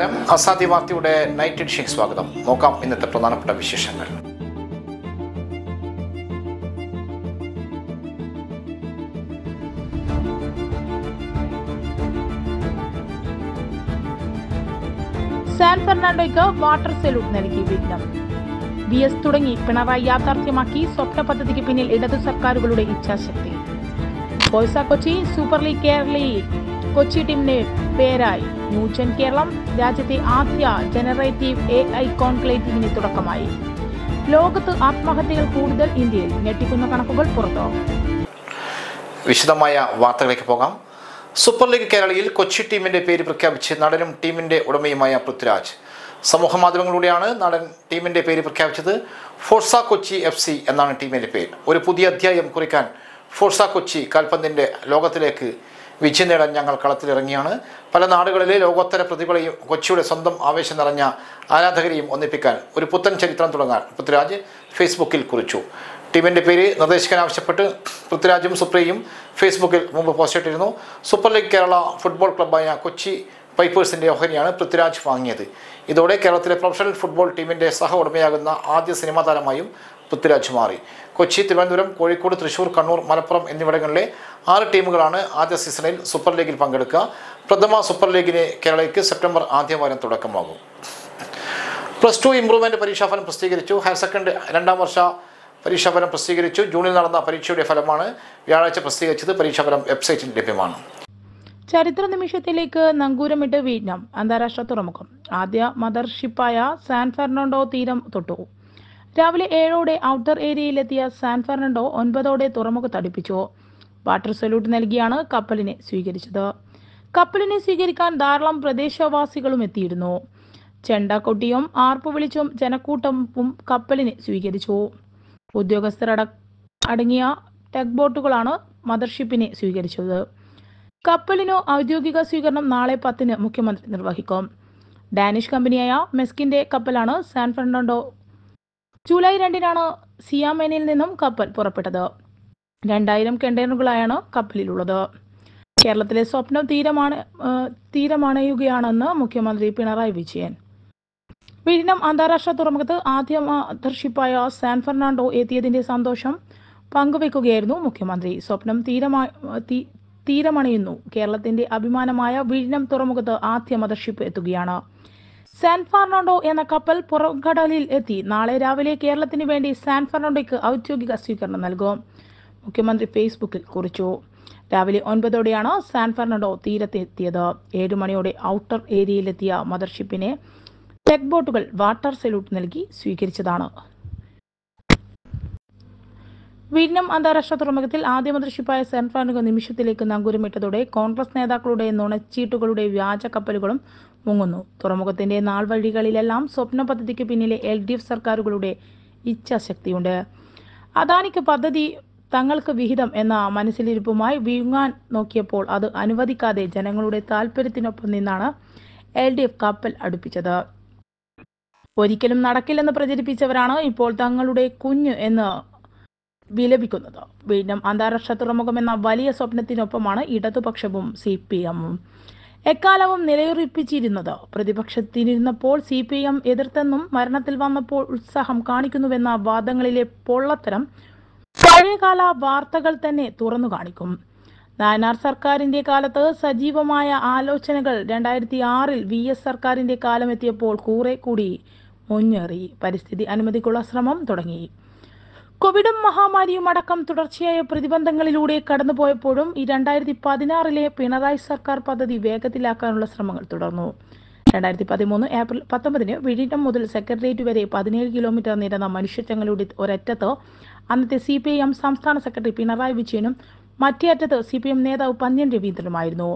നമസ്കാരം. അസാദി വാർത്തയുടെ night edition സ്വാഗതം. നോക്കാം ഇന്നത്തെ പ്രധാനപ്പെട്ട വിശേഷങ്ങൾ. സാൻ ഫെർണാണ്ടോയ്ക്ക് വാട്ടർ സല്യൂട്ട് നൽകി വിഘ്നം. വി എസ് തുടങ്ങി പിണറായി യാഥാർത്ഥ്യമാക്കി സ്വപ്ന പദ്ധതിക്ക് പിന്നിൽ ഇടതു സർക്കാരുകളുടെ ഇച്ഛാശക്തി. കൊച്ചി സൂപ്പർ ലീഗ് കേരളയിൽ കൊച്ചി ടീമിന് പേരായി. ന്യൂജൻ കേരളം രാജ്യത്തെ ആദ്യ ജനറേറ്റീവ് എ ഐ കോൺക്ലേറ്റീവിന് തുടക്കമായി. ലോകത്ത് ആത്മഹത്യകൾ കൂടുതൽ ഇന്ത്യയിൽ. ഞെട്ടിക്കുന്ന കണക്കുകൾ പുറത്തു. വിശദമായ വാർത്തകളിലേക്ക് പോകാം. സൂപ്പർ ലീഗ് കേരളയിൽ കൊച്ചി ടീമിന്റെ പേര് പ്രഖ്യാപിച്ച് നടനും ടീമിന്റെ ഉടമയുമായ പൃഥ്വിരാജ്. സമൂഹ മാധ്യമങ്ങളിലൂടെയാണ് നടൻ ടീമിന്റെ പേര് പ്രഖ്യാപിച്ചത് ഫോർസ കൊച്ചി എഫ് സി എന്നാണ് ടീമിന്റെ പേര്. ഒരു പുതിയ അധ്യായം കുറിക്കാൻ ഫോർസ കൊച്ചി കാൽപന്തിന്റെ ലോകത്തിലേക്ക് വിജയം നേടാൻ ഞങ്ങൾ കളത്തിലിറങ്ങിയാണ്. പല നാടുകളിലെ ലോകോത്തര പ്രതിഭകളെയും കൊച്ചിയുടെ സ്വന്തം ആവേശം നിറഞ്ഞ ആരാധകരെയും ഒന്നിപ്പിക്കാൻ ഒരു പുത്തൻ ചരിത്രം തുടങ്ങാൻ പൃഥ്വിരാജ് ഫേസ്ബുക്കിൽ കുറിച്ചു. ടീമിന്റെ പേര് നിർദ്ദേശിക്കാൻ ആവശ്യപ്പെട്ട് പൃഥ്വിരാജും സുപ്രിയയും ഫേസ്ബുക്കിൽ മുമ്പ് പോസ്റ്റിട്ടിരുന്നു സൂപ്പർ ലീഗ് കേരള ഫുട്ബോൾ ക്ലബ്ബായ കൊച്ചി പൈപ്പേഴ്സിന്റെ ഓഹരിയാണ് പൃഥ്വിരാജ് വാങ്ങിയത്. ഇതോടെ കേരളത്തിലെ പ്രൊഫഷണൽ ഫുട്ബോൾ ടീമിന്റെ സഹ ഉടമയാകുന്ന ആദ്യ സിനിമാ താരമായും പൃഥ്വിരാജ് മാറി. കൊച്ചി തിരുവനന്തപുരം കോഴിക്കോട് തൃശൂർ കണ്ണൂർ മലപ്പുറം എന്നിവിടങ്ങളിലെ ആറ് ടീമുകളാണ് ആദ്യ സീസണിൽ സൂപ്പർ ലീഗിൽ പങ്കെടുക്കുക. പ്രഥമ സൂപ്പർ ലീഗിന് കേരളയ്ക്ക് സെപ്റ്റംബർ ആദ്യവാരം തുടക്കമാകും. പ്ലസ് ടു ഇംപ്രൂവ്മെന്റ് പരീക്ഷാഫലം പ്രസിദ്ധീകരിച്ചു. ഹയർ സെക്കൻഡറി രണ്ടാം വർഷ പരീക്ഷാഫലം പ്രസിദ്ധീകരിച്ചു. ജൂണിൽ നടന്ന പരീക്ഷയുടെ ഫലമാണ് വ്യാഴാഴ്ച പ്രസിദ്ധീകരിച്ചത്. പരീക്ഷാഫലം വെബ്സൈറ്റിൽ ലഭ്യമാണ്. ചരിത്ര നിമിഷത്തിലേക്ക് നങ്കൂരമിട്ട് വിയറ്റ്നാം അന്താരാഷ്ട്ര തുറമുഖം. ആദ്യ മദർഷിപ്പായ സാൻ ഫെർണാണ്ടോ തീരം തൊട്ടു. രാവിലെ ഏഴോടെ ഔട്ടർ ഏരിയയിലെത്തിയ സാൻ ഫെർണാണ്ടോ ഒൻപതോടെ തുറമുഖത്ത് അടുപ്പിച്ചു വാട്ടർ സല്യൂട്ട് നൽകിയാണ് കപ്പലിനെ സ്വീകരിച്ചത്. കപ്പലിനെ സ്വീകരിക്കാൻ ധാരാളം പ്രദേശവാസികളും എത്തിയിരുന്നു. ചെണ്ട കൊട്ടിയും ആർപ്പ് വിളിച്ചും ജനക്കൂട്ടവും കപ്പലിനെ സ്വീകരിച്ചു. ഉദ്യോഗസ്ഥരട അടങ്ങിയ ടെക് ബോട്ടുകളാണ് മദർഷിപ്പിനെ സ്വീകരിച്ചത്. കപ്പലിനു ഔദ്യോഗിക സ്വീകരണം നാളെ പത്തിന് മുഖ്യമന്ത്രി നിർവഹിക്കും. ഡാനിഷ് കമ്പനിയായ മെസ്കിന്റെ കപ്പലാണ് സാൻ ഫെർണാണ്ടോ ജൂലൈ രണ്ടിനാണ് സിയാമേനിൽ നിന്നും കപ്പൽ പുറപ്പെട്ടത്. രണ്ടായിരം കണ്ടെയ്നറുകളായാണ് കപ്പലിലുള്ളത്. കേരളത്തിലെ സ്വപ്നം തീരമാണ് തീരമണയുകയാണെന്ന് മുഖ്യമന്ത്രി പിണറായി വിജയൻ. വിഴിഞ്ഞം അന്താരാഷ്ട്ര തുറമുഖത്ത് ആദ്യ ദർശിപ്പായ സാൻ ഫെർണാണ്ടോ എത്തിയതിന്റെ സന്തോഷം പങ്കുവെക്കുകയായിരുന്നു മുഖ്യമന്ത്രി. സ്വപ്നം തീരമാ തീരമണയുന്നു. കേരളത്തിന്റെ അഭിമാനമായ വിഴിഞ്ഞം തുറമുഖത്ത് ആദ്യ മദർഷിപ്പ് എത്തുകയാണ്. സാൻ ഫെർണാണ്ടോ എന്ന കപ്പൽ പുറംകടലിൽ എത്തി. നാളെ രാവിലെ കേരളത്തിന് വേണ്ടി സാൻ ഫെർണാണ്ടോയ്ക്ക് ഔദ്യോഗിക സ്വീകരണം നൽകും. മുഖ്യമന്ത്രി ഫേസ്ബുക്കിൽ കുറിച്ചു. രാവിലെ ഒൻപതോടെയാണ് സാൻ ഫെർണാണ്ടോ തീരത്തെത്തിയത്. ഏഴു മണിയോടെ ഔട്ടർ ഏരിയയിലെത്തിയ മദർഷിപ്പിനെ ടെക് ബോട്ടുകൾ വാട്ടർ സല്യൂട്ട് നൽകി സ്വീകരിച്ചതാണ്. വിഴിഞ്ഞം അന്താരാഷ്ട്ര തുറമുഖത്തിൽ ആദ്യ മന്ത്രിഷിപ്പായ സാൻ ഫ്രാൻസിസ്കോ നിമിഷത്തിലേക്ക് നങ്കൂരമിട്ടതോടെ കോൺഗ്രസ് നേതാക്കളുടെ നുണച്ചീട്ടുകളുടെ വ്യാജ കപ്പലുകളും മുങ്ങുന്നു. തുറമുഖത്തിന്റെ നാൾ വഴികളിലെല്ലാം സ്വപ്ന പദ്ധതിക്ക് പിന്നിലെ എൽ ഡി എഫ് സർക്കാരുകളുടെ ഇച്ഛാശക്തിയുണ്ട്. അദാനിക്ക് പദ്ധതി തങ്ങൾക്ക് വിഹിതം എന്ന മനസ്സിലിരിപ്പുമായി വീങ്ങാൻ നോക്കിയപ്പോൾ അത് അനുവദിക്കാതെ ജനങ്ങളുടെ താല്പര്യത്തിനൊപ്പം നിന്നാണ് എൽ ഡി എഫ് കപ്പൽ അടുപ്പിച്ചത്. ഒരിക്കലും നടക്കില്ലെന്ന് പ്രചരിപ്പിച്ചവരാണ് ഇപ്പോൾ തങ്ങളുടെ കുഞ്ഞ് എന്ന് വിലപിക്കുന്നത്. വീണ്ടും അന്താരാഷ്ട്ര തുറമുഖം എന്ന വലിയ സ്വപ്നത്തിനൊപ്പമാണ് ഇടതുപക്ഷവും സി പി എമ്മും. എക്കാലവും നിലയുറപ്പിച്ചിരുന്നത്. പ്രതിപക്ഷത്തിനിരുന്നപ്പോൾ സി പി എം എതിർത്തെന്നും മരണത്തിൽ വന്നപ്പോൾ ഉത്സാഹം കാണിക്കുന്നുവെന്ന വാദങ്ങളിലെ പൊള്ളത്തരം പഴയകാല വാർത്തകൾ തന്നെ തുറന്നു കാണിക്കും. നായനാർ സർക്കാരിന്റെ കാലത്ത് സജീവമായ ആലോചനകൾ രണ്ടായിരത്തി ആറിൽ വി എസ് സർക്കാരിന്റെ കാലമെത്തിയപ്പോൾ കൂറെ കൂടി മുന്നേറി. പരിസ്ഥിതി അനുമതിക്കുള്ള ശ്രമം തുടങ്ങി. കോവിഡും മഹാമാരിയും അടക്കം തുടർച്ചയായ പ്രതിബന്ധങ്ങളിലൂടെ കടന്നുപോയപ്പോഴും ഈ രണ്ടായിരത്തി പതിനാറിലെ പിണറായി സർക്കാർ പദ്ധതി വേഗത്തിലാക്കാനുള്ള ശ്രമങ്ങൾ തുടർന്നു. രണ്ടായിരത്തി പതിമൂന്ന് ഏപ്രിൽ പത്തൊമ്പതിന് വിഴിഞ്ഞം മുതൽ സെക്രട്ടേറിയറ്റ് വരെ പതിനേഴ് കിലോമീറ്റർ നീളുന്ന മനുഷ്യച്ചങ്ങളുടെ ഒരറ്റത്ത് അന്നത്തെ സി പി ഐ എം സംസ്ഥാന സെക്രട്ടറി പിണറായി വിജയനും മറ്റേ അറ്റത്ത് സി പി എം നേതാവ് പന്ന്യൻ രവീന്ദ്രനുമായിരുന്നു.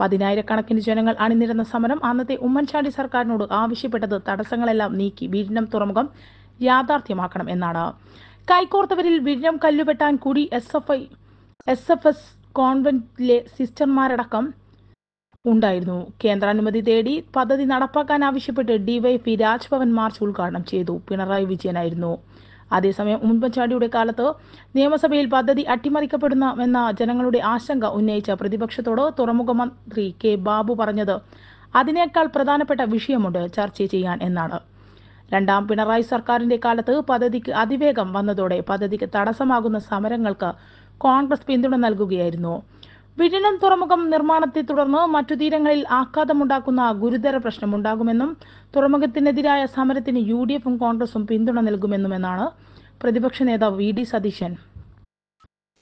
പതിനായിരക്കണക്കിന് ജനങ്ങൾ അണിനിരുന്ന സമരം അന്നത്തെ ഉമ്മൻചാണ്ടി സർക്കാരിനോട് ആവശ്യപ്പെട്ടത് തടസ്സങ്ങളെല്ലാം നീക്കി വിഴിഞ്ഞം തുറമുഖം യാഥാർത്ഥ്യമാക്കണം എന്നാണ്. കൈകോർത്തവരിൽ വിഴിഞ്ഞം കല്ലുപെട്ടാൻ കൂടി S F I S F S കോൺവെന്റിലെ സിസ്റ്റർമാരടക്കം ഉണ്ടായിരുന്നു. കേന്ദ്രാനുമതി തേടി പദ്ധതി നടപ്പാക്കാൻ ആവശ്യപ്പെട്ട് പി രാജ്ഭവൻ മാർച്ച് ഉദ്ഘാടനം ചെയ്തു. പിണറായി വിജയനായിരുന്നു. അതേസമയം ഉമ്മൻചാണ്ടിയുടെ കാലത്ത് നിയമസഭയിൽ പദ്ധതി അട്ടിമറിക്കപ്പെടുന്നുവെന്ന ജനങ്ങളുടെ ആശങ്ക ഉന്നയിച്ച പ്രതിപക്ഷത്തോട് തുറമുഖ മന്ത്രി കെ ബാബു പറഞ്ഞത് അതിനേക്കാൾ പ്രധാനപ്പെട്ട വിഷയമുണ്ട് ചർച്ച ചെയ്യാൻ എന്നാണ്. രണ്ടാം പിണറായി സർക്കാരിന്റെ കാലത്ത് പദ്ധതിക്ക് അതിവേഗം വന്നതോടെ പദ്ധതിക്ക് തടസ്സമാകുന്ന സമരങ്ങൾക്ക് കോൺഗ്രസ് പിന്തുണ നൽകുകയായിരുന്നു. വിഴിനം തുറമുഖം നിർമ്മാണത്തെ തുടർന്ന് മറ്റു തീരങ്ങളിൽ ആഘാതമുണ്ടാക്കുന്ന ഗുരുതര പ്രശ്നമുണ്ടാകുമെന്നും തുറമുഖത്തിനെതിരായ സമരത്തിന് യു ഡി എഫും കോൺഗ്രസും പിന്തുണ നൽകുമെന്നുമെന്നാണ് പ്രതിപക്ഷ നേതാവ് വി ഡി സതീശൻ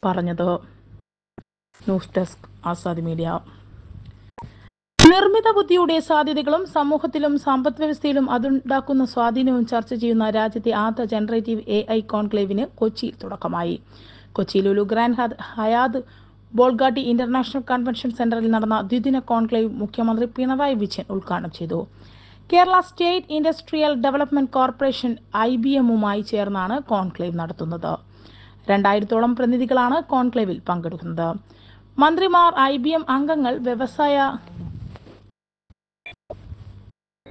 പറഞ്ഞത്. News desk Azad media. നിർമ്മിത ബുദ്ധിയുടെ സാധ്യതകളും സമൂഹത്തിലും സമ്പദ് വ്യവസ്ഥയിലും അതുണ്ടാക്കുന്ന സ്വാധീനവും ചർച്ച ചെയ്യുന്ന രാജ്യത്തെ ആദ്യ ജനറേറ്റീവ് എ ഐ കോൺക്ലേവിന് കൊച്ചിയിൽ തുടക്കമായി. Kochi Lulu grand Hyatt Bolgatty international convention സെന്ററിൽ നടന്ന ദ്വിദിന കോൺക്ലേവ് മുഖ്യമന്ത്രി പിണറായി വിജയൻ ഉദ്ഘാടനം ചെയ്തു. Kerala state industrial development corporation I B എമ്മുമായി ചേർന്നാണ് കോൺക്ലേവ് നടത്തുന്നത്. രണ്ടായിരത്തോളം പ്രതിനിധികളാണ് കോൺക്ലേവിൽ പങ്കെടുക്കുന്നത്. മന്ത്രിമാർ ഐ ബി എം അംഗങ്ങൾ വ്യവസായ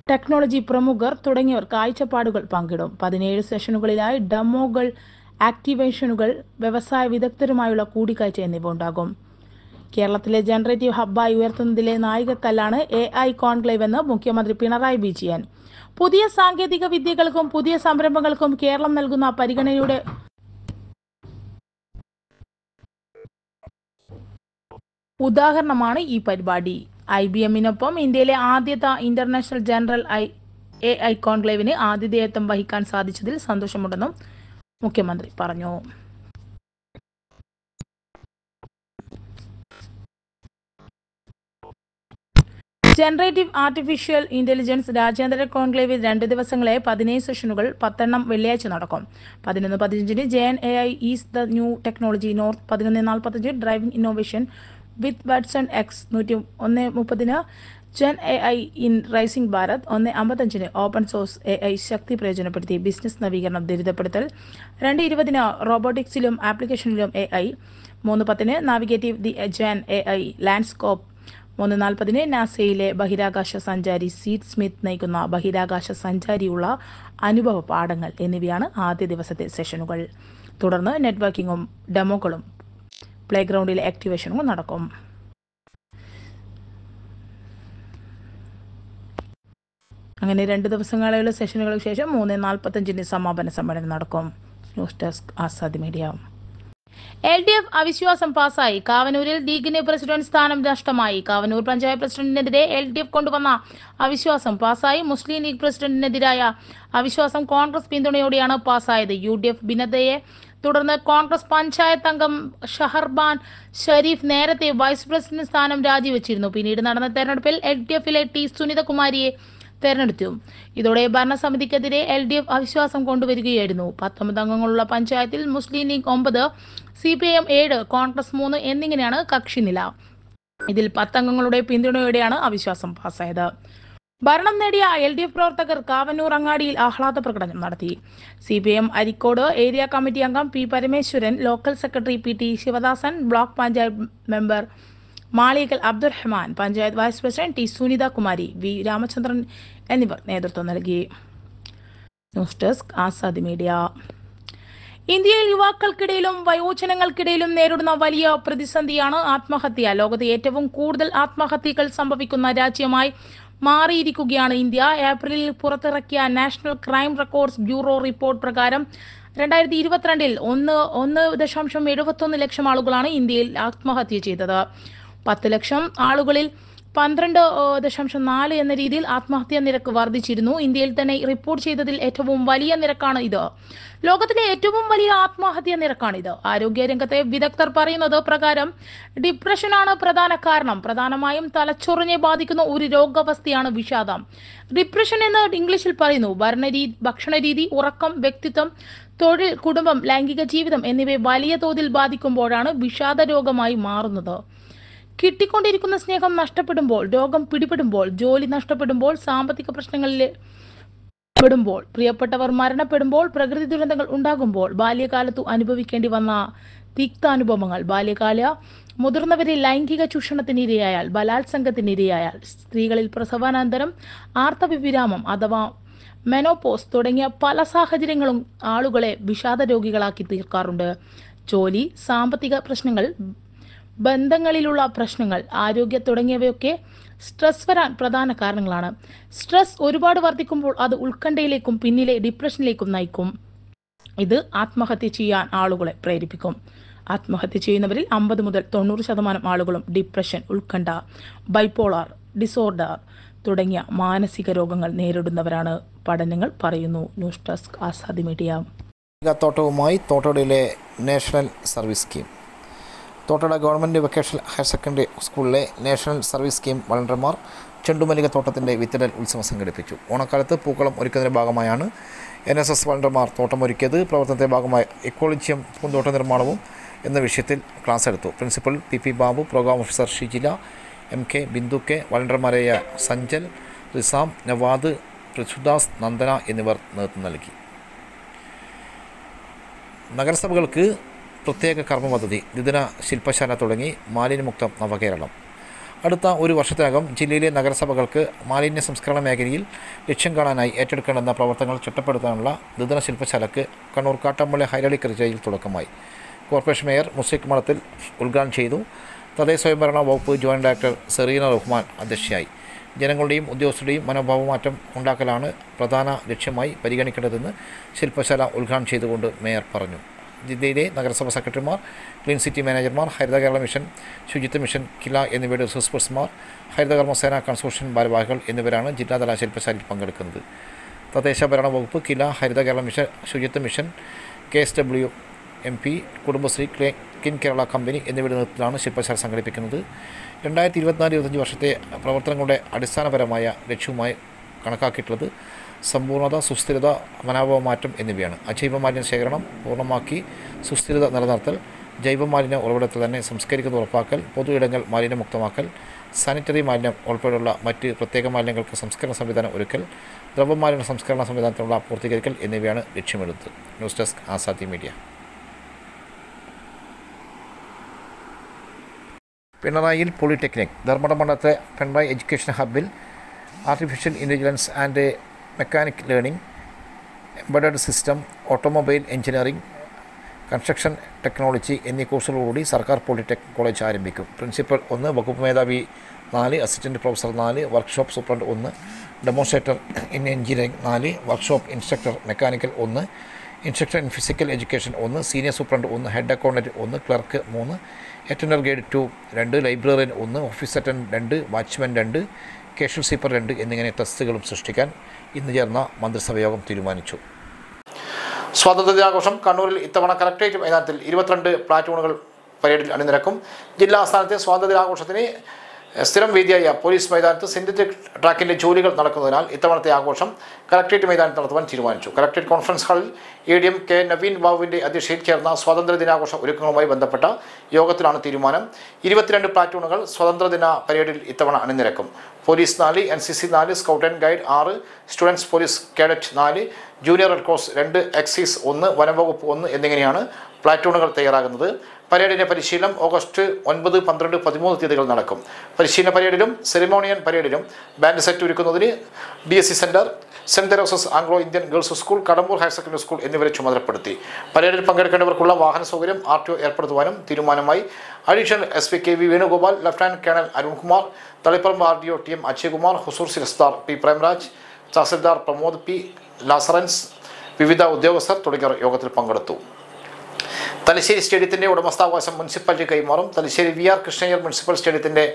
ടെക്നോളജി പ്രമുഖർ തുടങ്ങിയവർ കാഴ്ചപ്പാടുകൾ പങ്കിടും. പതിനേഴ് സെഷനുകളിലായി ഡെമോകൾ ആക്ടിവേഷനുകൾ വ്യവസായ വിദഗ്ധരുമായുള്ള കൂടിക്കാഴ്ച എന്നിവ ഉണ്ടാകും. കേരളത്തിലെ ജനറേറ്റീവ് ഹബ്ബായി ഉയർത്തുന്നതിലെ നായികക്കല്ലാണ് എ ഐ കോൺക്ലേവ് എന്ന് മുഖ്യമന്ത്രി പിണറായി വിജയൻ. പുതിയ സാങ്കേതിക വിദ്യകൾക്കും പുതിയ സംരംഭങ്ങൾക്കും കേരളം നൽകുന്ന പരിഗണനയുടെ ഉദാഹരണമാണ് ഈ പരിപാടി. ഐ ബി എമ്മിനൊപ്പം ഇന്ത്യയിലെ ആദ്യത്തെ international general I A I കോൺക്ലേവിന് ആതിഥേയത്വം വഹിക്കാൻ സാധിച്ചതിൽ സന്തോഷമുണ്ടെന്നും മുഖ്യമന്ത്രി പറഞ്ഞു. ജനറേറ്റീവ് ആർട്ടിഫിഷ്യൽ ഇന്റലിജൻസ് രാജ്യാന്തര കോൺക്ലേവിൽ രണ്ട് ദിവസങ്ങളെ പതിനേഴ് സെഷനുകൾ പത്തെണ്ണം വെള്ളിയാഴ്ച നടക്കും. പതിനൊന്ന് പതിനഞ്ചിന് gen A I is the new technology north പതിനൊന്ന് നാൽപ്പത്തഞ്ച് driving innovation with Watson X നൂറ്റി ഒന്ന് മുപ്പതിന് gen A I in rising Bharat ഒന്ന് അമ്പത്തഞ്ചിന് ഓപ്പൺ സോഴ്സ് എ ഐ ശക്തി പ്രയോജനപ്പെടുത്തി ബിസിനസ് നവീകരണം ദുരിതപ്പെടുത്തൽ രണ്ട് ഇരുപതിന് റോബോട്ടിക്സിലും ആപ്ലിക്കേഷനിലും എ ഐ. മൂന്ന് പത്തിന് navigating the gen A I landscape. മൂന്ന് നാൽപ്പതിന് നാസയിലെ ബഹിരാകാശ സഞ്ചാരി സീഡ് സ്മിത്ത് നയിക്കുന്ന ബഹിരാകാശ സഞ്ചാരിയുള്ള അനുഭവ പാഠങ്ങൾ എന്നിവയാണ് ആദ്യ ദിവസത്തെ സെഷനുകൾ. തുടർന്ന് നെറ്റ്വർക്കിങ്ങും ഡെമോകളും പ്ലേഗ്രൗണ്ടിലെ ആക്ടിവേഷനും നടക്കും. അങ്ങനെ രണ്ട് ദിവസങ്ങളിലുള്ള സെഷനുകൾക്ക് ശേഷം മൂന്ന് നാൽപ്പത്തഞ്ചിന് സമാപന സമ്മേളനം നടക്കും. News desk Azad Media. L D F അവിശ്വാസം പാസായി കാവനൂരിൽ ലീഗിന് പ്രസിഡന്റ് സ്ഥാനം നഷ്ടമായി. കാവനൂർ പഞ്ചായത്ത് പ്രസിഡന്റിനെതിരെ എൽ ഡി എഫ് കൊണ്ടുവന്ന അവിശ്വാസം പാസായി മുസ്ലിം ലീഗ് പ്രസിഡന്റിനെതിരായ അവിശ്വാസം കോൺഗ്രസ് പിന്തുണയോടെയാണ് പാസായത് യു ഡി എഫ് ഭിന്നതയെ തുടർന്ന് കോൺഗ്രസ് പഞ്ചായത്ത് അംഗം ഷഹർബാൻ ഷരീഫ് നേരത്തെ വൈസ് പ്രസിഡന്റ് സ്ഥാനം രാജിവെച്ചിരുന്നു. പിന്നീട് നടന്ന തെരഞ്ഞെടുപ്പിൽ എൽ ഡി എഫിലെ ടി സുനിതകുമാരിയെ തെരഞ്ഞെടുത്തു. ഇതോടെ ഭരണസമിതിക്കെതിരെ എൽ ഡി എഫ് അവിശ്വാസം കൊണ്ടുവരികയായിരുന്നു. പത്തൊമ്പത് അംഗങ്ങളുള്ള പഞ്ചായത്തിൽ മുസ്ലിം ലീഗ് ഒമ്പത് സി പി ഐ എം ഏഴ് കോൺഗ്രസ് മൂന്ന് എന്നിങ്ങനെയാണ് കക്ഷിനില. ഇതിൽ പത്തംഗങ്ങളുടെ പിന്തുണയോടെയാണ് അവിശ്വാസം പാസ്സായത് ഭരണം നേടിയ എൽ ഡി എഫ് പ്രവർത്തകർ കാവന്നൂർ അങ്ങാടിയിൽ ആഹ്ലാദ പ്രകടനം നടത്തി. C P M Areekode area committee അംഗം P Parameswaran local secretary P T Sivadasan block panchayat member Malikal Abdurahman panchayat vice president T Sunitha Kumari V Ramachandran എന്നിവർ നേതൃത്വം നൽകി. News desk Azad media. ഇന്ത്യയിൽ യുവാക്കൾക്കിടയിലും വയോജനങ്ങൾക്കിടയിലും നേരിടുന്ന വലിയ പ്രതിസന്ധിയാണ് ആത്മഹത്യ. ലോകത്ത് ഏറ്റവും കൂടുതൽ ആത്മഹത്യകൾ സംഭവിക്കുന്ന രാജ്യമായി മാറിയിരിക്കുകയാണ് ഇന്ത്യ. ഏപ്രിലിൽ പുറത്തിറക്കിയ national crime records bureau report പ്രകാരം രണ്ടായിരത്തി ഇരുപത്തിരണ്ടിൽ ഒന്ന് ഒന്ന് ദശാംശം എഴുപത്തൊന്ന് ലക്ഷം ആളുകളാണ് ഇന്ത്യയിൽ ആത്മഹത്യ ചെയ്തത്. പത്ത് ലക്ഷം ആളുകളിൽ പന്ത്രണ്ട് ദശാംശം നാല് എന്ന രീതിയിൽ ആത്മഹത്യാ നിരക്ക് വർദ്ധിച്ചിരുന്നു. ഇന്ത്യയിൽ തന്നെ റിപ്പോർട്ട് ചെയ്തതിൽ ഏറ്റവും വലിയ നിരക്കാണ് ഇത്. ലോകത്തിലെ ഏറ്റവും വലിയ ആത്മഹത്യാ നിരക്കാണിത്. ആരോഗ്യരംഗത്തെ വിദഗ്ധർ പറയുന്നത് പ്രകാരം ഡിപ്രഷനാണ് പ്രധാന കാരണം. പ്രധാനമായും തലച്ചൊറിഞ്ഞെ ബാധിക്കുന്ന ഒരു രോഗാവസ്ഥയാണ് വിഷാദം. ഡിപ്രഷൻ എന്ന് ഇംഗ്ലീഷിൽ പറയുന്നു. ഭരണരീതി ഭക്ഷണരീതി ഉറക്കം വ്യക്തിത്വം തൊഴിൽ കുടുംബം ലൈംഗിക ജീവിതം എന്നിവയെ വലിയ തോതിൽ ബാധിക്കുമ്പോഴാണ് വിഷാദ രോഗമായി മാറുന്നത്. കിട്ടിക്കൊണ്ടിരിക്കുന്ന സ്നേഹം നഷ്ടപ്പെടുമ്പോൾ രോഗം പിടിപെടുമ്പോൾ ജോലി നഷ്ടപ്പെടുമ്പോൾ സാമ്പത്തിക പ്രശ്നങ്ങളിൽ പെടുമ്പോൾ പ്രിയപ്പെട്ടവർ മരണപ്പെടുമ്പോൾ പ്രകൃതി ദുരന്തങ്ങൾ ഉണ്ടാകുമ്പോൾ ബാല്യകാലത്തു അനുഭവിക്കേണ്ടി വന്ന തിക്താനുഭവങ്ങൾ ബാല്യകാല മുതിർന്നവരെ ലൈംഗിക ചൂഷണത്തിനിരയായാൽ ബലാത്സംഗത്തിനിരയായാൽ സ്ത്രീകളിൽ പ്രസവാനന്തരം ആർത്തവിരാമം അഥവാ മെനോപോസ് തുടങ്ങിയ പല സാഹചര്യങ്ങളും ആളുകളെ വിഷാദ രോഗികളാക്കി തീർക്കാറുണ്ട്. ജോലി സാമ്പത്തിക പ്രശ്നങ്ങൾ ബന്ധങ്ങളിലുള്ള പ്രശ്നങ്ങൾ ആരോഗ്യം തുടങ്ങിയവയൊക്കെ സ്ട്രെസ് വരാൻ പ്രധാന കാരണങ്ങളാണ്. സ്ട്രെസ് ഒരുപാട് വർദ്ധിക്കുമ്പോൾ അത് ഉത്കണ്ഠയിലേക്കും പിന്നിലെ ഡിപ്രഷനിലേക്കും നയിക്കും. ഇത് ആത്മഹത്യ ചെയ്യാൻ ആളുകളെ പ്രേരിപ്പിക്കും. ആത്മഹത്യ ചെയ്യുന്നവരിൽ അമ്പത് മുതൽ തൊണ്ണൂറ് ശതമാനം ആളുകളും ഡിപ്രഷൻ ഉത്കണ്ഠ ബൈപ്പോളാർ ഡിസോർഡർ തുടങ്ങിയ മാനസിക രോഗങ്ങൾ നേരിടുന്നവരാണ്. പഠനങ്ങൾ പറയുന്നു ന്യൂസ് ഡെസ്ക് ആസാദി മീഡിയ. തോട്ടവുമായി തോട്ടോടിയിലെ national service scheme. Thottada government vocational higher secondary സ്കൂളിലെ നാഷണൽ സർവീസ് സ്കീം വളണ്ടർമാർ ചെണ്ടുമല്ലിക തോട്ടത്തിന്റെ വിത്തിടൽ ഉത്സവം സംഘടിപ്പിച്ചു. ഓണക്കാലത്ത് പൂക്കളം ഒരുക്കുന്നതിന്റെ ഭാഗമായാണ് എൻ എസ് എസ് വളണ്ടർമാർ തോട്ടമൊരുക്കിയത്. പ്രവർത്തനത്തെ ഭാഗമായി ഇക്കോളജിയം പൂന്തോട്ട നിർമ്മാണവും എന്ന വിഷയത്തിൽ ക്ലാസ് എടുത്തു. Principal P P Babu program officer Shijila M K Bindu K വളണ്ടർമാരായ Sanjal റിസാം Navad Prithvidas Nandana എന്നിവർ നേതൃത്വം നൽകി. നഗരസഭകൾക്ക് പ്രത്യേക കർമ്മ പദ്ധതി ദ്വിദിന ശില്പശാല തുടങ്ങി മാലിന്യമുക്തം നവകേരളം. അടുത്ത ഒരു വർഷത്തിനകം ജില്ലയിലെ നഗരസഭകൾക്ക് മാലിന്യ സംസ്കരണ മേഖലയിൽ ലക്ഷ്യം കാണാനായി ഏറ്റെടുക്കേണ്ടുന്ന പ്രവർത്തനങ്ങൾ ചിട്ടപ്പെടുത്താനുള്ള ദ്വിദിന ശില്പശാലയ്ക്ക് കണ്ണൂർ കാട്ടമ്പള്ളി ഹൈരളി കൃചയിൽ തുടക്കമായി. കോർപ്പറേഷൻ മേയർ മുസ്ലിഖ് മഠത്തിൽ ഉദ്ഘാടനം ചെയ്തു. തദ്ദേശ സ്വയംഭരണ വകുപ്പ് ജോയിന്റ് ഡയറക്ടർ സെറീന റഹ്മാൻ അധ്യക്ഷയായി. ജനങ്ങളുടെയും ഉദ്യോഗസ്ഥരുടെയും മനോഭാവമാറ്റം ഉണ്ടാക്കലാണ് പ്രധാന ലക്ഷ്യമായി പരിഗണിക്കേണ്ടതെന്ന് ശില്പശാല ഉദ്ഘാടനം ചെയ്തുകൊണ്ട് മേയർ പറഞ്ഞു. ജില്ലയിലെ നഗരസഭ സെക്രട്ടറിമാർ ക്ലീൻ സിറ്റി മാനേജർമാർ ഹരിത കേരള മിഷൻ ശുചിത്വ മിഷൻ കില എന്നിവയുടെ റിസോഴ്സ് പേഴ്സൺമാർ ഹരിതകർമ്മ സേന കൺസോർഷ്യൻ ഭാരവാഹികൾ എന്നിവരാണ് ജില്ലാതല ശില്പശാലയിൽ പങ്കെടുക്കുന്നത്. തദ്ദേശ ഭരണ വകുപ്പ് KILA Haritha Kerala mission Suchitwa mission K S W M P Kudumbashree clay കിൻ Kerala company എന്നിവയുടെ നേതൃത്വത്തിലാണ് ശില്പശാല സംഘടിപ്പിക്കുന്നത്. രണ്ടായിരത്തി ഇരുപത്തിനാല് ഇരുപത്തഞ്ച് വർഷത്തെ പ്രവർത്തനങ്ങളുടെ അടിസ്ഥാനപരമായ ലക്ഷ്യവുമായി കണക്കാക്കിയിട്ടുള്ളത് സമ്പൂർണത സുസ്ഥിരത മനോഭാവ മാറ്റം എന്നിവയാണ്. അജൈവ മാലിന്യ ശേഖരണം പൂർണമാക്കി സുസ്ഥിരത നിലനിർത്തൽ ജൈവമാലിന്യ ഉറവിടത്തിൽ തന്നെ സംസ്കരിക്കുന്നത് ഉറപ്പാക്കൽ പൊതു ഇടങ്ങൾ മാലിന്യമുക്തമാക്കൽ സാനിറ്ററി മാലിന്യം ഉൾപ്പെടെയുള്ള മറ്റ് പ്രത്യേക മാലിന്യങ്ങൾക്ക് സംസ്കരണ സംവിധാനം ഒരുക്കൽ ദ്രവമാലിന്യ സംസ്കരണ സംവിധാനത്തിനുള്ള പൂർത്തീകരിക്കൽ എന്നിവയാണ് ലക്ഷ്യമെടുത്തത് ന്യൂസ് ഡെസ്ക് ആസാദി മീഡിയ. പിണറായിൽ പോളിടെക്നിക് ധർമ്മട മണ്ഡലത്തെ Pinarayi education ഹബിൽ artificial intelligence and mechanic learning embedded system automobile engineering construction technology എന്നീ കോഴ്സുകളോടുകൂടി സർക്കാർ പോളിടെക്നിക് കോളേജ് ആരംഭിക്കും. പ്രിൻസിപ്പൽ ഒന്ന് വകുപ്പ് മേധാവി നാല് അസിസ്റ്റന്റ് പ്രൊഫസർ നാല് വർക്ക്ഷോപ്പ് സൂപ്രണ്ട് ഒന്ന് ഡെമോൺസ്ട്രേറ്റർ ഇൻ എഞ്ചിനീയറിംഗ് നാല് വർക്ക്ഷോപ്പ് ഇൻസ്ട്രക്ടർ മെക്കാനിക്കൽ ഒന്ന് ഇൻസ്ട്രക്ടർ ഇൻ ഫിസിക്കൽ എഡ്യൂക്കേഷൻ ഒന്ന് സീനിയർ സൂപ്രണ്ട് ഒന്ന് ഹെഡ് അക്കൗണ്ടന്റ് ഒന്ന് ക്ലർക്ക് മൂന്ന് അറ്റൻഡർ ഗൈഡ് ടു രണ്ട് ലൈബ്രറിയൻ ഒന്ന് ഓഫീസ് അറ്റൻഡ് രണ്ട് വാച്ച്മാൻ രണ്ട് കേഷ്യൽ സീപ്പർ രണ്ട് എന്നിങ്ങനെ ടെസ്റ്റുകളും സൃഷ്ടിക്കാൻ ഇന്ന് ചേർന്ന മന്ത്രിസഭയോഗം തീരുമാനിച്ചു. സ്വാതന്ത്ര്യദിനാഘോഷം കണ്ണൂരിൽ ഇത്തവണ കലക്ട്രേറ്റ് മൈതാനത്തിൽ ഇരുപത്തിരണ്ട് പ്ലാറ്റൂണുകൾ പരേഡിൽ അണിനിരക്കും. ജില്ലാ ആസ്ഥാനത്തെ സ്വാതന്ത്ര്യദിനാഘോഷത്തിന് സ്ഥിരം വേദിയായ പോലീസ് മൈതാനത്ത് സിന്തറ്റിക് ട്രാക്കിന്റെ ജോലികൾ നടക്കുന്നതിനാൽ ഇത്തവണത്തെ ആഘോഷം കലക്ട്രേറ്റ് മൈതാനത്ത് നടത്തുവാൻ തീരുമാനിച്ചു. കളക്ട്രേറ്റ് കോൺഫറൻസ് ഹാളിൽ A D M K Naveen ബാബുവിന്റെ അധ്യക്ഷതയിൽ ചേർന്ന സ്വാതന്ത്ര്യ ദിനാഘോഷ ഒരുക്കങ്ങളുമായി ബന്ധപ്പെട്ട യോഗത്തിലാണ് തീരുമാനം. ഇരുപത്തിരണ്ട് പ്ലാറ്റൂണുകൾ സ്വാതന്ത്ര്യദിന പരേഡിൽ ഇത്തവണ അണിനിരക്കും. പോലീസ് നാല് എൻ സി സി നാല് സ്കൗട്ട് ആൻഡ് ഗൈഡ് ആറ് സ്റ്റുഡൻസ് പോലീസ് കേഡറ്റ് നാല് ജൂനിയർ റെഡ് ക്രോസ് രണ്ട് എക്സൈസ് ഒന്ന് വനംവകുപ്പ് ഒന്ന് എന്നിങ്ങനെയാണ് പ്ലാറ്റൂണുകൾ തയ്യാറാകുന്നത്. പരേഡിന്റെ പരിശീലനം ഓഗസ്റ്റ് ഒൻപത് പന്ത്രണ്ട് പതിമൂന്ന് തീയതികൾ നടക്കും. പരിശീലന പരേഡിലും സെറിമോണിയൻ പരേഡിലും ബാൻഡ് സെറ്റ് ഒരുക്കുന്നതിന് D S C centre saint Teresa's Anglo Indian girls school Kadambur higher secondary school എന്നിവരെ ചുമതലപ്പെടുത്തി. പരേഡിൽ പങ്കെടുക്കേണ്ടവർക്കുള്ള വാഹന സൗകര്യം ആർ ടി ഒ ഏർപ്പെടുത്തുവാനും തീരുമാനമായി. Additional S P K V Venugopal lieutenant colonel Arunkumar Taliparamba R D O T M Ajaykumar Huzur sirastadar P Premraj tahsildar Pramod P Lazarence വിവിധ ഉദ്യോഗസ്ഥർ തുടങ്ങിയവർ യോഗത്തിൽ പങ്കെടുത്തു. തലശ്ശേരി സ്റ്റേഡിയത്തിന്റെ ഉടമസ്ഥാവകാശം മുനിസിപ്പാലിറ്റി കൈമാറും. Thalassery V R Krishna Iyer municipal സ്റ്റേഡിയത്തിന്റെ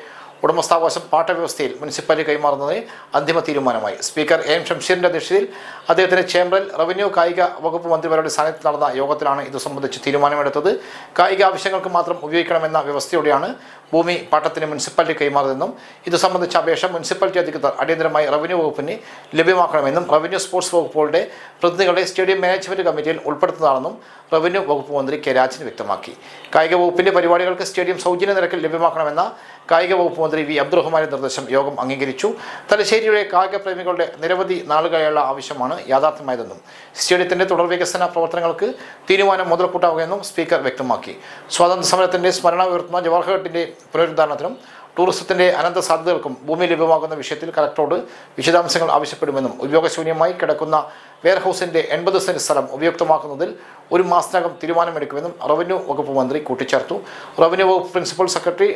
ഉടമസ്ഥാവകാശം പാട്ടവ്യവസ്ഥയിൽ municipality കൈമാറുന്നതിന് അന്തിമ തീരുമാനമായി. സ്പീക്കർ എ എം ഷംഷീറിന്റെ അധ്യക്ഷതയിൽ അദ്ദേഹത്തിന്റെ ചേംബറിൽ റവന്യൂ കായിക വകുപ്പ് മന്ത്രിമാരുടെ സാന്നിധ്യത്തിൽ നടന്ന യോഗത്തിലാണ് ഇത് സംബന്ധിച്ച് തീരുമാനമെടുത്തത്. കായിക ആവശ്യങ്ങൾക്ക് മാത്രം ഉപയോഗിക്കണമെന്ന വ്യവസ്ഥയോടെയാണ് ഭൂമി പാട്ടത്തിന് മുനിസിപ്പാലിറ്റി കൈമാറുമെന്നും ഇത് സംബന്ധിച്ച അപേക്ഷ മുനിസിപ്പാലിറ്റി അധികൃതർ അടിയന്തരമായി റവന്യൂ വകുപ്പിന് ലഭ്യമാക്കണമെന്നും റവന്യൂ സ്പോർട്സ് വകുപ്പുകളുടെ പ്രതിനിധികളെ സ്റ്റേഡിയം മാനേജ്മെന്റ് കമ്മിറ്റിയിൽ ഉൾപ്പെടുത്തുന്നതാണെന്നും റവന്യൂ വകുപ്പ് മന്ത്രി കെ രാജൻ വ്യക്തമാക്കി. കായിക വകുപ്പിന്റെ പരിപാടികൾക്ക് സ്റ്റേഡിയം സൗജന്യ നിരക്കിൽ ലഭ്യമാക്കണമെന്ന കായിക വകുപ്പ് മന്ത്രി വി അബ്ദുറഹ്മാന്റെ നിർദ്ദേശം യോഗം അംഗീകരിച്ചു. തലശ്ശേരിയുടെ കായിക പ്രേമികളുടെ നിരവധി നാളുകളായുള്ള ആവശ്യമാണ് യാഥാർത്ഥ്യമായതെന്നും സ്റ്റേഡിയത്തിന്റെ തുടർ വികസന പ്രവർത്തനങ്ങൾക്ക് തീരുമാനം മുതൽക്കൂട്ടാവുകയെന്നും സ്പീക്കർ വ്യക്തമാക്കി. സ്വാതന്ത്ര്യ സമരത്തിന്റെ സ്മരണ ഉയർത്തുന്ന ജവഹർഘട്ടിന്റെ പുനരുദ്ധാരണത്തിനും ടൂറിസത്തിന്റെ അനന്ത സാധ്യതകൾക്കും ഭൂമി ലഭ്യമാകുന്ന വിഷയത്തിൽ കലക്ടറോട് വിശദാംശങ്ങൾ ആവശ്യപ്പെടുമെന്നും ഉപയോഗശൂന്യമായി കിടക്കുന്ന വെയർഹൌസിന്റെ എൺപത് സെന്റ് സ്ഥലം ഉപയുക്തമാക്കുന്നതിൽ ഒരു മാസത്തിനകം തീരുമാനമെടുക്കുമെന്നും റവന്യൂ വകുപ്പ് മന്ത്രി കൂട്ടിച്ചേർത്തു. റവന്യൂ വകുപ്പ് principal secretary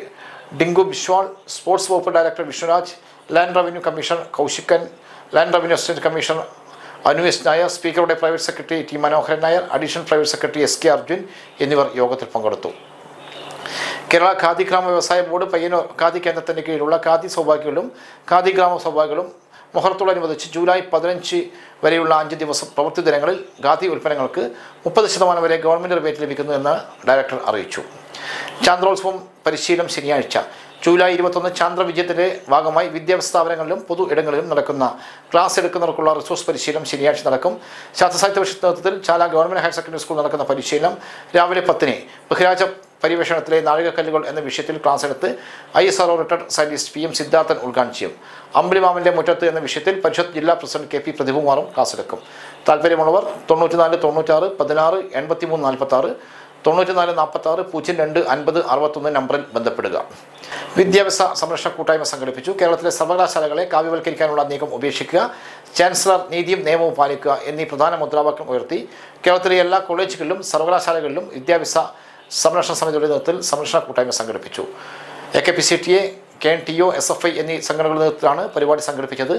Tinku Biswal sports വകുപ്പ് director Vishnuraj land revenue commissioner Kaushikan land revenue assistant commissioner Anu S Nair സ്പീക്കറുടെ private secretary T Manoharan Nair additional private secretary S K Arjun എന്നിവർ യോഗത്തിൽ പങ്കെടുത്തു. കേരള ഖാദി ഗ്രാമ വ്യവസായ ബോർഡ് പയ്യന്നൂർ ഖാദി കേന്ദ്രത്തിന്റെ കീഴിലുള്ള ഖാദി സൗഭാഗ്യങ്ങളും ഖാദി ഗ്രാമ സൗഭാഗ്യങ്ങളും മുഹൂർത്തോടനുബന്ധിച്ച് ജൂലൈ പതിനഞ്ച് വരെയുള്ള അഞ്ച് ദിവസം പ്രവൃത്തി ദിനങ്ങളിൽ ഖാദി ഉൽപ്പന്നങ്ങൾക്ക് മുപ്പത് ശതമാനം വരെ ഗവൺമെന്റ് റിബേറ്റ് ലഭിക്കുന്നു എന്ന് ഡയറക്ടർ അറിയിച്ചു. ചാന്ദ്രോത്സവം പരിശീലനം ശനിയാഴ്ച. ജൂലൈ ഇരുപത്തൊന്ന് ചാന്ദ്ര വിജയത്തിന്റെ ഭാഗമായി വിദ്യാഭ്യാസ പൊതു ഇടങ്ങളിലും നടക്കുന്ന ക്ലാസ് എടുക്കുന്നവർക്കുള്ള റിസോഴ്സ് പരിശീലനം ശനിയാഴ്ച നടക്കും. ശാസ്ത്രസാഹിത്യ പരിഷത്ത് നേതൃത്വത്തിൽ Chala government higher secondary school നടക്കുന്ന പരിശീലനം രാവിലെ പത്തിന്. ബഹിരാജ പര്യവേഷണത്തിലെ നാഴികക്കല്ലുകൾ എന്ന വിഷയത്തിൽ ക്ലാസ് എടുത്ത് I S R O retired scientist P M Siddharthan ഉദ്ഘാടനം ചെയ്യും. അമ്പലിമാമിന്റെ മുറ്റത്ത് എന്ന വിഷയത്തിൽ പരിഷത്ത് ജില്ലാ പ്രസിഡന്റ് കെ പി പ്രതികുമാറും ക്ലാസ് എടുക്കും. താല്പര്യമുള്ളവർ തൊണ്ണൂറ്റിനാല് തൊണ്ണൂറ്റാറ് പതിനാറ് എൺപത്തി മൂന്ന് നാൽപ്പത്തി ആറ് തൊണ്ണൂറ്റിനാല് നാൽപ്പത്തി ആറ് പൂജ്യം രണ്ട് അൻപത് അറുപത്തൊന്ന് നമ്പറിൽ ബന്ധപ്പെടുക. വിദ്യാഭ്യാസ സംരക്ഷണ കൂട്ടായ്മ സംഘടിപ്പിച്ചു. കേരളത്തിലെ സർവകലാശാലകളെ കാവ്യവൽക്കരിക്കാനുള്ള നീക്കം ഉപേക്ഷിക്കുക ചാൻസലർ നീതിയും നിയമവും പാലിക്കുക എന്നീ പ്രധാന മുദ്രാവാക്യം ഉയർത്തി കേരളത്തിലെ എല്ലാ കോളേജുകളിലും സർവകലാശാലകളിലും വിദ്യാഭ്യാസ സംരക്ഷണ സമിതിയുടെ നേതൃത്വത്തിൽ സംരക്ഷണ കൂട്ടായ്മ സംഘടിപ്പിച്ചു. A K P C T A K N T O S F I എന്നീ സംഘടനകളുടെ നേതൃത്വത്തിലാണ് പരിപാടി സംഘടിപ്പിച്ചത്.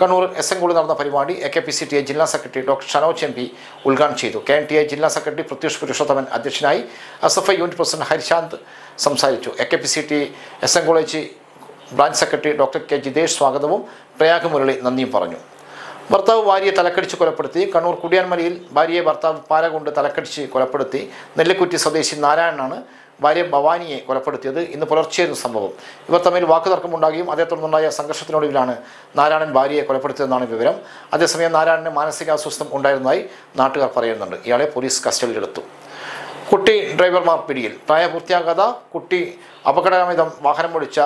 കണ്ണൂർ എസ് എൻ നടന്ന പരിപാടി A K P C T A ജില്ലാ secretary doctor Shanoj M P ഉദ്ഘാടനം ചെയ്തു. കെ എൻ ടി എ ജില്ലാ സെക്രട്ടറി പ്രത്യൂഷ് പുരുഷോത്തമൻ അധ്യക്ഷനായി S F I unit president Harishanth സംസാരിച്ചു. A K P C T S N college branch secretary doctor K Jithesh സ്വാഗതവും പ്രയാഗ് മുരളി നന്ദിയും പറഞ്ഞു. ഭർത്താവ് ഭാര്യയെ തലക്കടിച്ച് കൊലപ്പെടുത്തി. കണ്ണൂർ കുടിയാൻമലയിൽ ഭാര്യയെ ഭർത്താവ് പാല കൊണ്ട് തലക്കടിച്ച് കൊലപ്പെടുത്തി. നെല്ലിക്കുറ്റി സ്വദേശി നാരായണനാണ് ഭാര്യ ഭവാനിയെ കൊലപ്പെടുത്തിയത്. ഇന്ന് പുലർച്ചെയായിരുന്നു സംഭവം. ഇവർ തമ്മിൽ വാക്കുതർക്കമുണ്ടാകുകയും അതേ തുടർന്നുണ്ടായ സംഘർഷത്തിനൊടുവിലാണ് നാരായണൻ ഭാര്യയെ കൊലപ്പെടുത്തിയതെന്നാണ് വിവരം. അതേസമയം നാരായണന് മാനസികാസ്വസ്ഥം ഉണ്ടായിരുന്നതായി നാട്ടുകാർ പറയുന്നുണ്ട്. ഇയാളെ പോലീസ് കസ്റ്റഡിയിലെടുത്തു. കുട്ടി ഡ്രൈവർമാർ പിടിയിൽ. പ്രായപൂർത്തിയാകാതെ കുട്ടി അപകടമിതം വാഹനം ഓടിച്ച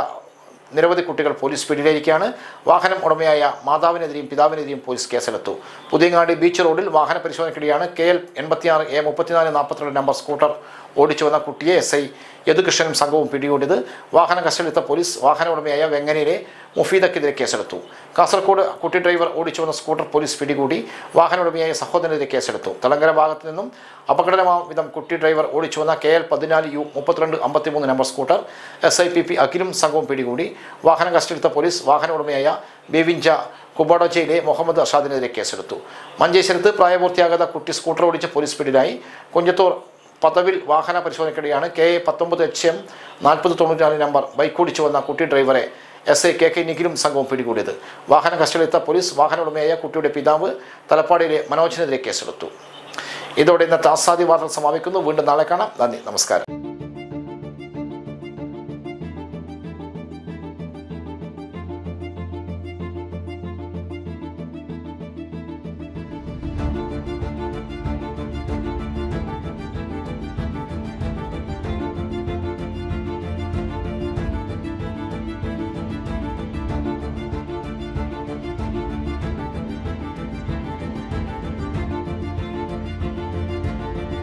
നിരവധി കുട്ടികൾ പോലീസ് പിടിയിലിരിക്കുകയാണ് വാഹനം ഉടമയായ മാതാവിനെതിരെയും പിതാവിനെതിരെയും പോലീസ് കേസിലെത്തു പുതിയങ്ങാടി ബീച്ച് റോഡിൽ വാഹന പരിശോധനയ്ക്കിടെയാണ് കെ എൽ എൺപത്തിയാറ് എ മുപ്പത്തിനാല് നാൽപ്പത്തിരണ്ട് നമ്പർ സ്കൂട്ടർ ഓടിച്ചു വന്ന കുട്ടിയെ എസ് ഐ യദുകൃഷ്ണനും സംഘവും പിടികൂടിയത്. വാഹന കസ്റ്റഡിയെടുത്ത പോലീസ് വാഹന ഉടമയായ വെങ്ങനയിലെ മുഫീദക്കെതിരെ കേസെടുത്തു. കാസർഗോഡ് കുട്ടി ഡ്രൈവർ ഓടിച്ചു വന്ന സ്കൂട്ടർ പോലീസ് പിടികൂടി വാഹന ഉടമയായ സഹോദരനെതിരെ കേസെടുത്തു. തെലങ്കര ഭാഗത്തു നിന്നും അപകടമാം വിധം കുട്ടി ഡ്രൈവർ ഓടിച്ചു വന്ന കെ എൽ പതിനാല് യു മുപ്പത്തിരണ്ട് അമ്പത്തിമൂന്ന് number scooter S I P P അഖിലും സംഘവും പിടികൂടി വാഹന കസ്റ്റഡിയെടുത്ത പോലീസ് വാഹന ഉടമയായ ബേവിഞ്ച കുബാഡോച്ചയിലെ മുഹമ്മദ് അഷാദിനെതിരെ കേസെടുത്തു. മഞ്ചേശ്വരത്ത് പ്രായപൂർത്തിയാകാത്ത കുട്ടി സ്കൂട്ടർ ഓടിച്ച പോലീസ് പിടിയിലായി. കുഞ്ചത്തൂർ പദവിൽ വാഹന പരിശോധനയ്ക്കിടെയാണ് കെ എ പത്തൊമ്പത് എച്ച് എം നാൽപ്പത് തൊണ്ണൂറ്റിനാല് നമ്പർ ബൈക്ക് ഓടിച്ചു വന്ന കുട്ടി ഡ്രൈവറെ എസ് ഐ കെ കെ നിഖിലും സംഘവും പിടികൂടിയത്. വാഹന കസ്റ്റഡിയിലെത്ത പോലീസ് വാഹന ഉടമയായ കുട്ടിയുടെ പിതാവ് തലപ്പാടിയിലെ മനോജിനെതിരെ കേസെടുത്തു. ഇതോടെ ഇന്നത്തെ ആസാദി വാർത്തകൾ സമാപിക്കുന്നു. വീണ്ടും നാളെ കാണാം. നന്ദി. നമസ്കാരം.